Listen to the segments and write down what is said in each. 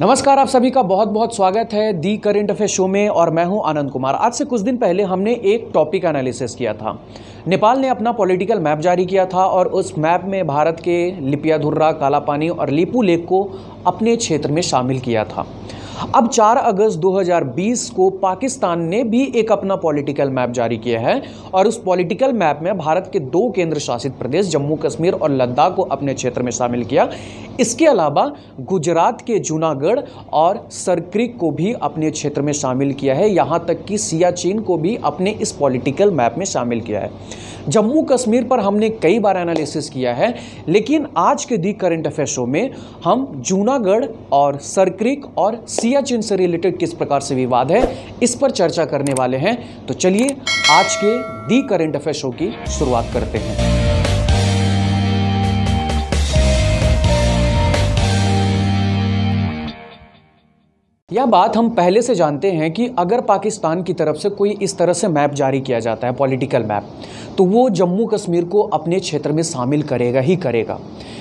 नमस्कार, आप सभी का बहुत बहुत स्वागत है दी करेंट अफेयर शो में और मैं हूँ आनंद कुमार। आज से कुछ दिन पहले हमने एक टॉपिक एनालिसिस किया था। नेपाल ने अपना पॉलिटिकल मैप जारी किया था और उस मैप में भारत के लिपियाधुर्रा कालापानी और लिपू लेक को अपने क्षेत्र में शामिल किया था। अब 4 अगस्त 2020 को पाकिस्तान ने भी एक अपना पॉलिटिकल मैप जारी किया है और उस पॉलिटिकल मैप में भारत के दो केंद्र शासित प्रदेश, जम्मू कश्मीर और लद्दाख को अपने क्षेत्र में शामिल किया। इसके अलावा गुजरात के जूनागढ़ और सरक्रिक को भी अपने क्षेत्र में शामिल किया है। यहाँ तक कि सियाचिन को भी अपने इस पॉलिटिकल मैप में शामिल किया है। जम्मू कश्मीर पर हमने कई बार एनालिसिस किया है, लेकिन आज के दी करंट अफेयर शो में हम जूनागढ़ और सरक्रिक और सियाचिन से रिलेटेड किस प्रकार से विवाद है, इस पर चर्चा करने वाले हैं। तो चलिए, आज के दी करंट अफेयर शो की शुरुआत करते हैं। यह बात हम पहले से जानते हैं कि अगर पाकिस्तान की तरफ़ से कोई इस तरह से मैप जारी किया जाता है पॉलिटिकल मैप तो वो जम्मू कश्मीर को अपने क्षेत्र में शामिल करेगा, ही करेगा।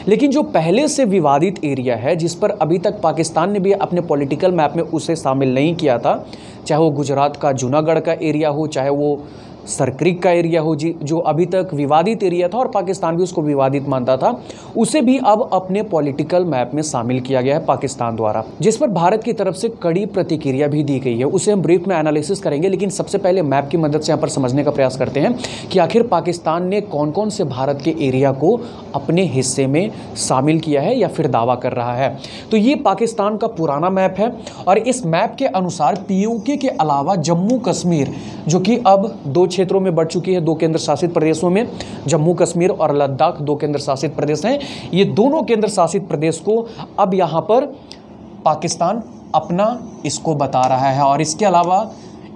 लेकिन जो पहले से विवादित एरिया है, जिस पर अभी तक पाकिस्तान ने भी अपने पॉलिटिकल मैप में उसे शामिल नहीं किया था, चाहे वो गुजरात का जूनागढ़ का एरिया हो, चाहे वो सरक्रिक का एरिया हो जी, जो अभी तक विवादित एरिया था और पाकिस्तान भी उसको विवादित मानता था, उसे भी अब अपने पॉलिटिकल मैप में शामिल किया गया है पाकिस्तान द्वारा, जिस पर भारत की तरफ़ से कड़ी प्रतिक्रिया भी दी गई है। उसे हम ब्रीफ में एनालिसिस करेंगे, लेकिन सबसे पहले मैप की मदद से यहाँ पर समझने का प्रयास करते हैं कि आखिर पाकिस्तान ने कौन कौन से भारत के एरिया को अपने हिस्से में शामिल किया है या फिर दावा कर रहा है। तो ये पाकिस्तान का पुराना मैप है और इस मैप के अनुसार पीओके के अलावा जम्मू कश्मीर, जो कि अब दो क्षेत्रों में बढ़ चुकी है दो केंद्र शासित प्रदेशों में, जम्मू कश्मीर और लद्दाख दो केंद्र शासित प्रदेश हैं। ये दोनों केंद्र शासित प्रदेश को अब यहाँ पर पाकिस्तान अपना इसको बता रहा है और इसके अलावा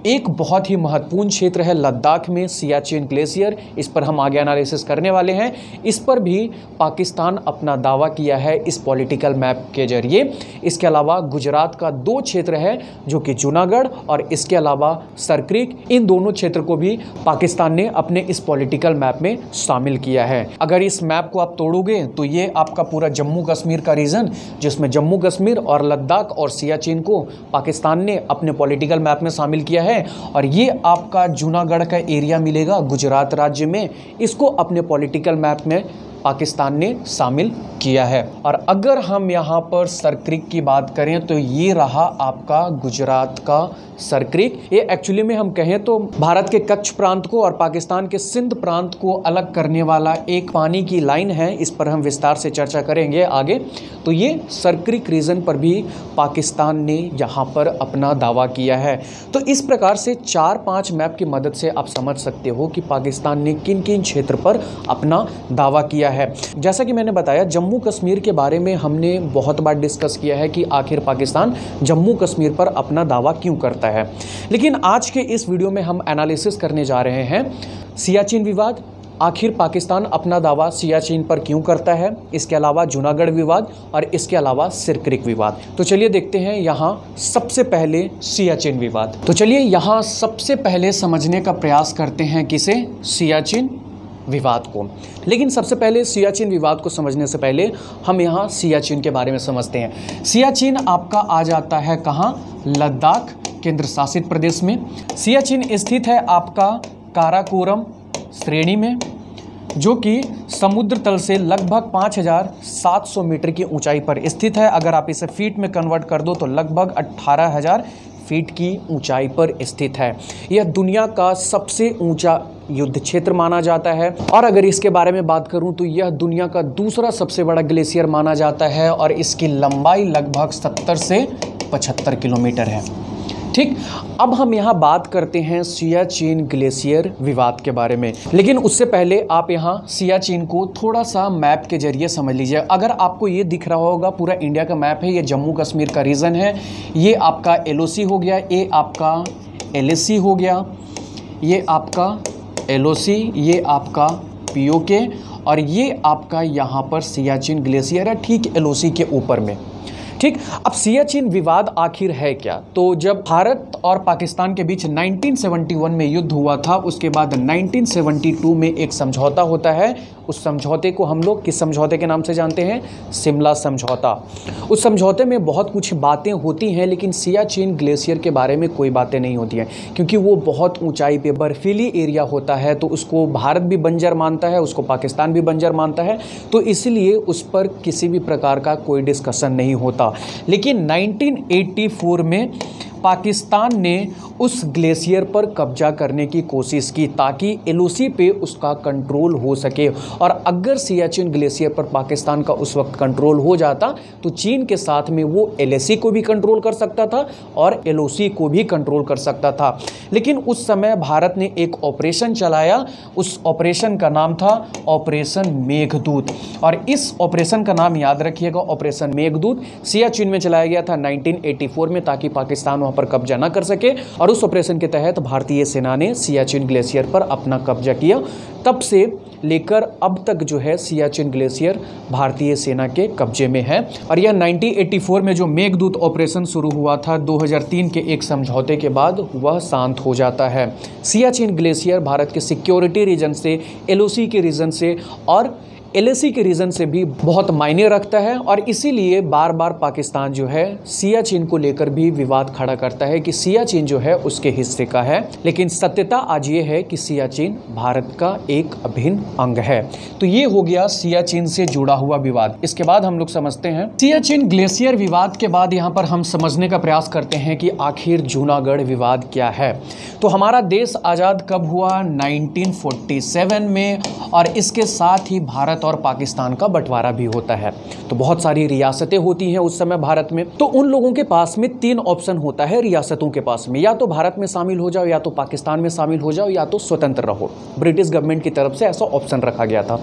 एक बहुत ही महत्वपूर्ण क्षेत्र है लद्दाख में, सियाचिन ग्लेशियर। इस पर हम आगे एनालिसिस करने वाले हैं। इस पर भी पाकिस्तान अपना दावा किया है इस पॉलिटिकल मैप के ज़रिए। इसके अलावा गुजरात का दो क्षेत्र है, जो कि जूनागढ़ और इसके अलावा सरक्रिक। इन दोनों क्षेत्र को भी पाकिस्तान ने अपने इस पॉलिटिकल मैप में शामिल किया है। अगर इस मैप को आप तोड़ोगे तो ये आपका पूरा जम्मू कश्मीर का रीजन जिसमें जम्मू कश्मीर और लद्दाख और सियाचिन को पाकिस्तान ने अपने पॉलिटिकल मैप में शामिल किया है। है और ये आपका जूनागढ़ का एरिया मिलेगा, गुजरात राज्य में। इसको अपने पॉलिटिकल मैप में पाकिस्तान ने शामिल किया है। और अगर हम यहाँ पर सरक्रिक की बात करें तो ये रहा आपका गुजरात का सरक्रिक। ये एक्चुअली में हम कहें तो भारत के कच्छ प्रांत को और पाकिस्तान के सिंध प्रांत को अलग करने वाला एक पानी की लाइन है। इस पर हम विस्तार से चर्चा करेंगे आगे। तो ये सरक्रिक रीजन पर भी पाकिस्तान ने यहाँ पर अपना दावा किया है। तो इस प्रकार से चार पाँच मैप की मदद से आप समझ सकते हो कि पाकिस्तान ने किन किन क्षेत्र पर अपना दावा किया है। जैसा कि मैंने बताया, जम्मू कश्मीर के बारे में हमने बहुत बार डिस्कस किया है कि आखिर पाकिस्तान जम्मू कश्मीर पर अपना दावा क्यों करता है। लेकिन आज के इस वीडियो में हम एनालिसिस करने जा रहे हैं सियाचिन विवाद आखिर पाकिस्तान अपना दावा सियाचिन पर क्यों करता है? इसके अलावा जूनागढ़ विवाद और इसके अलावा सिरक्रिक विवाद। तो चलिए देखते हैं यहाँ सबसे पहले सियाचिन विवाद। तो चलिए यहाँ सबसे पहले समझने का प्रयास करते हैं किसे? सियाचिन विवाद को। लेकिन सबसे पहले सियाचिन विवाद को समझने से पहले हम यहाँ सियाचिन के बारे में समझते हैं। सियाचिन आपका आ जाता है कहाँ? लद्दाख केंद्र शासित प्रदेश में। सियाचिन स्थित है आपका काराकोरम श्रेणी में जो कि समुद्र तल से लगभग 5,700 मीटर की ऊंचाई पर स्थित है। अगर आप इसे फीट में कन्वर्ट कर दो तो लगभग 18,000 फीट की ऊंचाई पर स्थित है। यह दुनिया का सबसे ऊँचा युद्ध क्षेत्र माना जाता है। और अगर इसके बारे में बात करूँ तो यह दुनिया का दूसरा सबसे बड़ा ग्लेशियर माना जाता है और इसकी लंबाई लगभग 70 से 75 किलोमीटर है। ठीक? अब हम यहाँ बात करते हैं सियाचिन ग्लेशियर विवाद के बारे में। लेकिन उससे पहले आप यहाँ सियाचिन को थोड़ा सा मैप के ज़रिए समझ लीजिए। अगर आपको ये दिख रहा होगा, पूरा इंडिया का मैप है, ये जम्मू कश्मीर का रीजन है, ये आपका एलओसी हो गया, ये आपका एल हो गया, ये आपका एलओसी, ये आपका पी और ये आपका यहाँ पर सियाचिन ग्लेशियर है, ठीक एलओसी के ऊपर में। ठीक? अब सियाचिन विवाद आखिर है क्या? तो जब भारत और पाकिस्तान के बीच 1971 में युद्ध हुआ था, उसके बाद 1972 में एक समझौता होता है उस समझौते को हम लोग किस समझौते के नाम से जानते हैं? शिमला समझौता। उस समझौते में बहुत कुछ बातें होती हैं, लेकिन सियाचिन ग्लेशियर के बारे में कोई बातें नहीं होती हैं, क्योंकि वो बहुत ऊंचाई पे बर्फीली एरिया होता है तो उसको भारत भी बंजर मानता है, उसको पाकिस्तान भी बंजर मानता है तो इसलिए उस पर किसी भी प्रकार का कोई डिस्कशन नहीं होता। लेकिन 1984 में पाकिस्तान ने उस ग्लेशियर पर कब्जा करने की कोशिश की ताकि एलओसी पे उसका कंट्रोल हो सके। और अगर सियाचिन ग्लेशियर पर पाकिस्तान का उस वक्त कंट्रोल हो जाता तो चीन के साथ में वो एल को भी कंट्रोल कर सकता था और एलओसी को भी कंट्रोल कर सकता था। लेकिन उस समय भारत ने एक ऑपरेशन चलाया। उस ऑपरेशन का नाम था ऑपरेशन मेघदूत। और इस ऑपरेशन का नाम याद रखिएगा, ऑपरेशन मेघदूत। सियाचिन में चलाया गया था 1984 में ताकि पाकिस्तान वहाँ पर कब्जा ना कर सके और उस ऑपरेशन के तहत भारतीय सेना ने सियाचिन ग्लेशियर पर अपना कब्जा किया। तब से लेकर अब तक जो है सियाचिन ग्लेशियर भारतीय सेना के कब्जे में है। और यह 1984 में जो मेघदूत ऑपरेशन शुरू हुआ था 2003 के एक समझौते के बाद वह शांत हो जाता है। सियाचिन ग्लेशियर भारत के सिक्योरिटी रीजन से एलओसी के रीजन से और एल के रीज़न से भी बहुत मायने रखता है और इसीलिए बार बार पाकिस्तान जो है सिया चीन को लेकर भी विवाद खड़ा करता है कि सिया चीन जो है, उसके हिस्से का है। लेकिन सत्यता आज ये है कि सिया चीन भारत का एक अभिन्न अंग है। तो ये हो गया सिया चीन से जुड़ा हुआ विवाद। इसके बाद हम लोग समझते हैं सिया चीन ग्लेशियर विवाद के बाद यहाँ पर हम समझने का प्रयास करते हैं कि आखिर जूनागढ़ विवाद क्या है। तो हमारा देश आज़ाद कब हुआ? 1947 में और इसके साथ ही भारत भारत और पाकिस्तान का बंटवारा भी होता है। तो बहुत सारी रियासतें होती हैं उस समय भारत में। तो उन लोगों के पास में तीन ऑप्शन होता है रियासतों के पास में। या तो भारत में शामिल हो जाओ, या तो पाकिस्तान में शामिल हो जाओ, या तो स्वतंत्र रहो। ब्रिटिश गवर्नमेंट की तरफ़ से ऐसा ऑप्शन रखा गया था।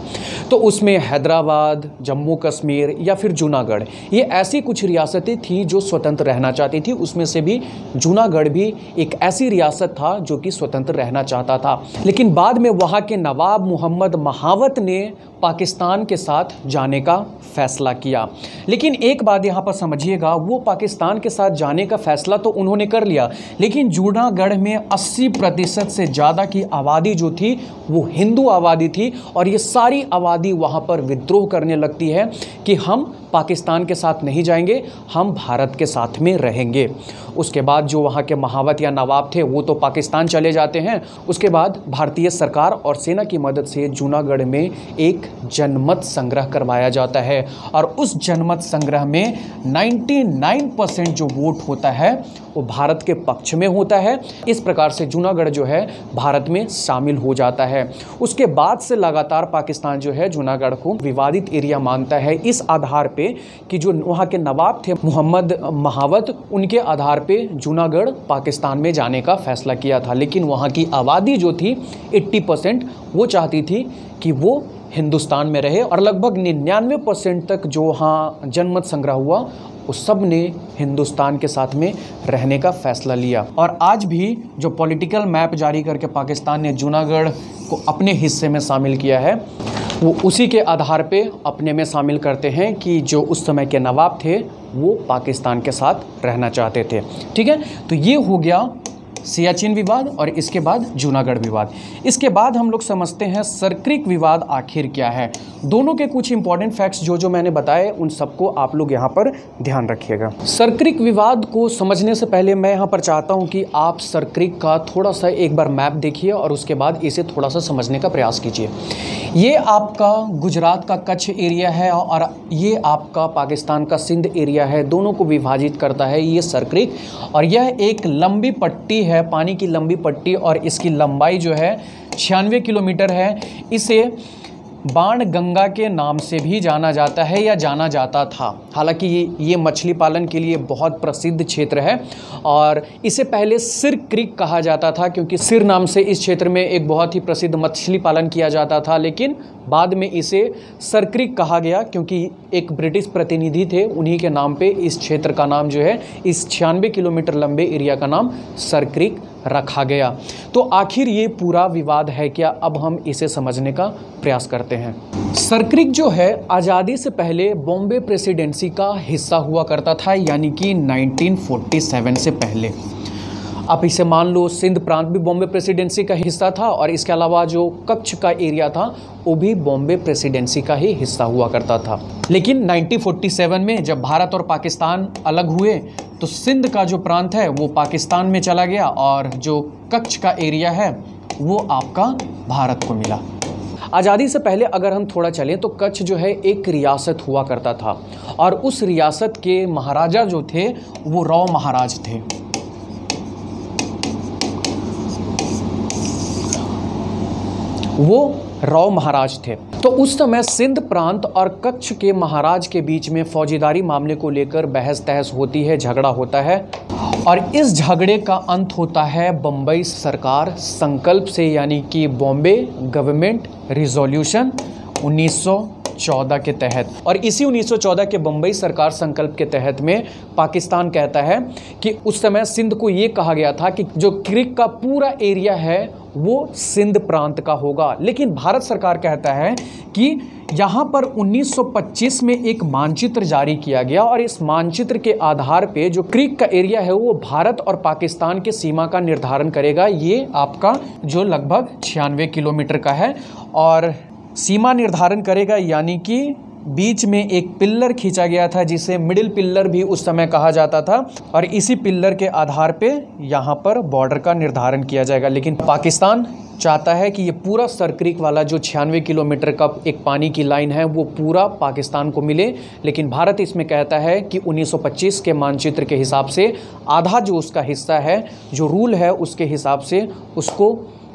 तो उसमें हैदराबाद, जम्मू कश्मीर या फिर जूनागढ़, ये ऐसी कुछ रियासतें थी जो स्वतंत्र रहना चाहती थी। उसमें से भी जूनागढ़ भी एक ऐसी रियासत था जो कि स्वतंत्र रहना चाहता था। लेकिन बाद में वहाँ के नवाब मोहम्मद महावत ने पाकिस्तान के साथ जाने का फ़ैसला किया। लेकिन एक बात यहाँ पर समझिएगा, वो पाकिस्तान के साथ जाने का फ़ैसला तो उन्होंने कर लिया, लेकिन जूनागढ़ में 80 प्रतिशत से ज़्यादा की आबादी जो थी वो हिंदू आबादी थी और ये सारी आबादी वहाँ पर विद्रोह करने लगती है कि हम पाकिस्तान के साथ नहीं जाएँगे, हम भारत के साथ में रहेंगे। उसके बाद जो वहाँ के महावत या नवाब थे, वो तो पाकिस्तान चले जाते हैं। उसके बाद भारतीय सरकार और सेना की मदद से जूनागढ़ में एक जनमत संग्रह करवाया जाता है। और उस जनमत संग्रह में 99 परसेंट जो वोट होता है वो भारत के पक्ष में होता है। इस प्रकार से जूनागढ़ जो है, भारत में शामिल हो जाता है। उसके बाद से लगातार पाकिस्तान जो है, जूनागढ़ को विवादित एरिया मानता है। इस आधार पे कि जो वहाँ के नवाब थे, मोहम्मद महावत, उनके आधार पे जूनागढ़ पाकिस्तान में जाने का फैसला किया था। लेकिन वहाँ की आबादी जो थी 80 परसेंट, वो चाहती थी कि वो हिंदुस्तान में रहे और लगभग निन्यानवे परसेंट तक जो वहाँ जनमत संग्रह हुआ, उस सबने हिंदुस्तान के साथ में रहने का फैसला लिया। और आज भी जो पॉलिटिकल मैप जारी करके पाकिस्तान ने जूनागढ़ को अपने हिस्से में शामिल किया है, वो उसी के आधार पे अपने में शामिल करते हैं कि जो उस समय के नवाब थे, वो पाकिस्तान के साथ रहना चाहते थे। ठीक है? तो ये हो गया सियाचिन विवाद और इसके बाद जूनागढ़ विवाद। इसके बाद हम लोग समझते हैं सरक्रिक विवाद आखिर क्या है। दोनों के कुछ इंपॉर्टेंट फैक्ट्स जो जो मैंने बताए, उन सबको आप लोग यहाँ पर ध्यान रखिएगा। सरक्रिक विवाद को समझने से पहले मैं यहाँ पर चाहता हूँ कि आप सरक्रिक का थोड़ा सा एक बार मैप देखिए और उसके बाद इसे थोड़ा सा समझने का प्रयास कीजिए। ये आपका गुजरात का कच्छ एरिया है और ये आपका पाकिस्तान का सिंध एरिया है। दोनों को विभाजित करता है ये सरक्रिक और यह एक लंबी पट्टी है, पानी की लंबी पट्टी और इसकी लंबाई जो है छियानवे किलोमीटर है। इसे बाण गंगा के नाम से भी जाना जाता है या जाना जाता था। हालाँकि ये ये मछली पालन के लिए बहुत प्रसिद्ध क्षेत्र है और इसे पहले सिर क्रिक कहा जाता था क्योंकि सिर नाम से इस क्षेत्र में एक बहुत ही प्रसिद्ध मछली पालन किया जाता था, लेकिन बाद में इसे सरक्रिक कहा गया क्योंकि एक ब्रिटिश प्रतिनिधि थे, उन्हीं के नाम पे इस क्षेत्र का नाम जो है, इस छियानवे किलोमीटर लंबे एरिया का नाम सरक्रिक रखा गया। तो आखिर ये पूरा विवाद है क्या? अब हम इसे समझने का प्रयास करते हैं। सरक्रिक जो है, आज़ादी से पहले बॉम्बे प्रेसिडेंसी का हिस्सा हुआ करता था, यानी कि 1947 से पहले। आप इसे मान लो, सिंध प्रांत भी बॉम्बे प्रेसिडेंसी का हिस्सा था और इसके अलावा जो कच्छ का एरिया था, वो भी बॉम्बे प्रेसिडेंसी का ही हिस्सा हुआ करता था। लेकिन 1947 में जब भारत और पाकिस्तान अलग हुए तो सिंध का जो प्रांत है, वो पाकिस्तान में चला गया और जो कच्छ का एरिया है, वो आपका भारत को मिला। आज़ादी से पहले अगर हम थोड़ा चलें तो कच्छ जो है, एक रियासत हुआ करता था। और उस रियासत के महाराजा जो थे, वो रौ महाराज थे। वो राव महाराज थे। तो उस समय सिंध प्रांत और कच्छ के महाराज के बीच में फौजीदारी मामले को लेकर बहस तहस होती है, झगड़ा होता है और इस झगड़े का अंत होता है बम्बई सरकार संकल्प से, यानी कि बॉम्बे गवर्नमेंट रिजोल्यूशन 1914 के तहत। और इसी 1914 के बम्बई सरकार संकल्प के तहत में पाकिस्तान कहता है कि उस समय सिंध को ये कहा गया था कि जो क्रिक का पूरा एरिया है वो सिंध प्रांत का होगा। लेकिन भारत सरकार कहता है कि यहाँ पर 1925 में एक मानचित्र जारी किया गया और इस मानचित्र के आधार पे जो क्रिक का एरिया है, वो भारत और पाकिस्तान के सीमा का निर्धारण करेगा। ये आपका जो लगभग छियानवे किलोमीटर का है और सीमा निर्धारण करेगा, यानी कि बीच में एक पिल्लर खींचा गया था, जिसे मिडिल पिल्लर भी उस समय कहा जाता था, और इसी पिल्लर के आधार पे यहाँ पर बॉर्डर का निर्धारण किया जाएगा। लेकिन पाकिस्तान चाहता है कि ये पूरा सरक्रिक वाला जो छियानवे किलोमीटर का एक पानी की लाइन है, वो पूरा पाकिस्तान को मिले। लेकिन भारत इसमें कहता है कि 1925 के मानचित्र के हिसाब से आधा जो उसका हिस्सा है, जो रूल है उसके हिसाब से उसको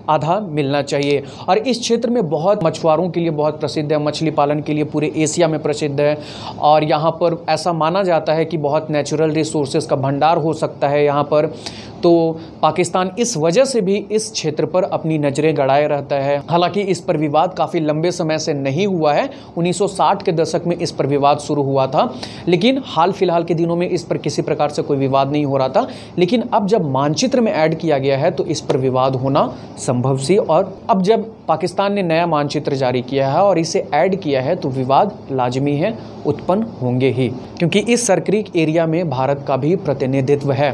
आधा मिलना चाहिए। और इस क्षेत्र में बहुत मछुआरों के लिए बहुत प्रसिद्ध है, मछली पालन के लिए पूरे एशिया में प्रसिद्ध है। और यहाँ पर ऐसा माना जाता है कि बहुत नेचुरल रिसोर्सेज का भंडार हो सकता है यहाँ पर। तो पाकिस्तान इस वजह से भी इस क्षेत्र पर अपनी नज़रें गड़ाए रहता है। हालाँकि इस पर विवाद काफ़ी लंबे समय से नहीं हुआ है। 1960 के दशक में इस पर विवाद शुरू हुआ था। लेकिन हाल फ़िलहाल के दिनों में इस पर किसी प्रकार से कोई विवाद नहीं हो रहा था। लेकिन अब जब मानचित्र में ऐड किया गया है तो इस पर विवाद होना संभव सी और अब जब पाकिस्तान ने नया मानचित्र जारी किया है और इसे ऐड किया है तो विवाद लाजमी है, उत्पन्न होंगे ही, क्योंकि इस सरक्रिक एरिया में भारत का भी प्रतिनिधित्व है।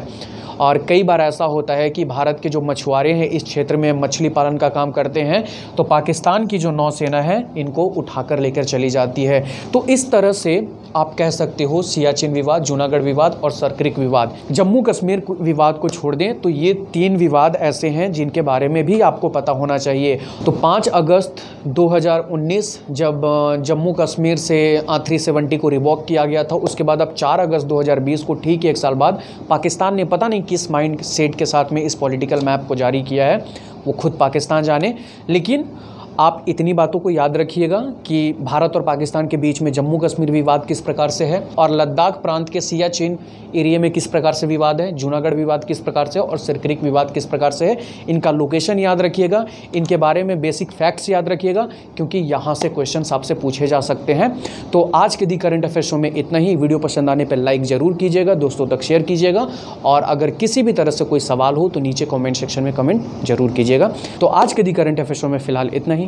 और कई बार ऐसा होता है कि भारत के जो मछुआरे हैं इस क्षेत्र में मछली पालन का काम करते हैं तो पाकिस्तान की जो नौसेना है, इनको उठाकर लेकर चली जाती है। तो इस तरह से आप कह सकते हो सियाचिन विवाद, जूनागढ़ विवाद और सरक्रिक विवाद। जम्मू कश्मीर विवाद को छोड़ दें तो ये तीन विवाद ऐसे हैं जिनके बारे में भी आपको पता होना चाहिए। तो 5 अगस्त 2019 जब जम्मू कश्मीर से थ्री सेवेंटी को रिवॉक किया गया था, उसके बाद अब 4 अगस्त 2020 को, ठीक एक साल बाद, पाकिस्तान ने पता नहीं किस माइंड सेट के साथ में इस पॉलिटिकल मैप को जारी किया है, वो खुद पाकिस्तान जाने। लेकिन आप इतनी बातों को याद रखिएगा कि भारत और पाकिस्तान के बीच में जम्मू कश्मीर विवाद किस प्रकार से है और लद्दाख प्रांत के सियाचिन एरिया में किस प्रकार से विवाद है, जूनागढ़ विवाद किस प्रकार से और सिरक्रिक विवाद किस प्रकार से है, इनका लोकेशन याद रखिएगा, इनके बारे में बेसिक फैक्ट्स याद रखिएगा, क्योंकि यहाँ से क्वेश्चन आपसे पूछे जा सकते हैं। तो आज के दी करंट अफेयर शो में इतना ही। वीडियो पसंद आने पर लाइक ज़रूर कीजिएगा, दोस्तों तक शेयर कीजिएगा और अगर किसी भी तरह से कोई सवाल हो तो नीचे कॉमेंट सेक्शन में कमेंट ज़रूर कीजिएगा। तो आज के दी करंट अफेयर शो में फ़िलहाल इतना ही।